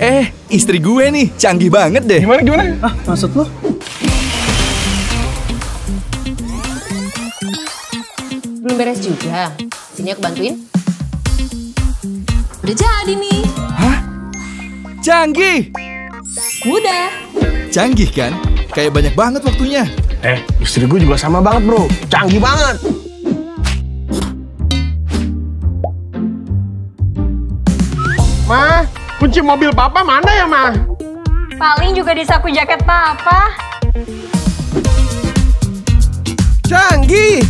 Eh, istri gue nih, canggih banget deh. Gimana gimana? Ah, maksud lo? Belum beres juga. Sini aku bantuin. Udah jadi nih. Hah? Canggih! Udah. Canggih kan? Kayak banyak banget waktunya. Eh, istri gue juga sama banget bro. Canggih banget. Ma, kunci mobil papa mana ya, Ma? Paling juga di saku jaket papa. Canggih.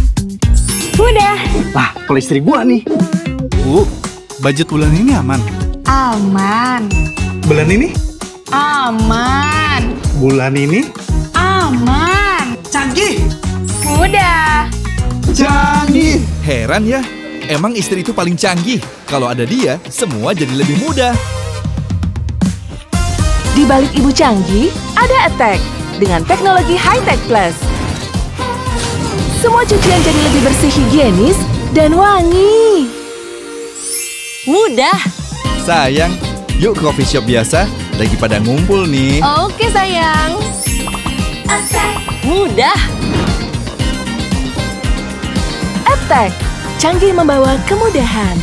Udah. Lah, kalau istri gua nih. Bu, budget bulan ini aman. Aman. Bulan ini? Aman. Bulan ini? Aman. Canggih! Udah. Canggih! Heran ya, emang istri itu paling canggih. Kalau ada dia, semua jadi lebih mudah. Di balik ibu canggih, ada Attack dengan teknologi High-Tech Plus. Semua cucian jadi lebih bersih higienis dan wangi. Mudah. Sayang, yuk ke coffee shop biasa. Lagi pada ngumpul nih. Oke sayang. Mudah. Attack, canggih membawa kemudahan.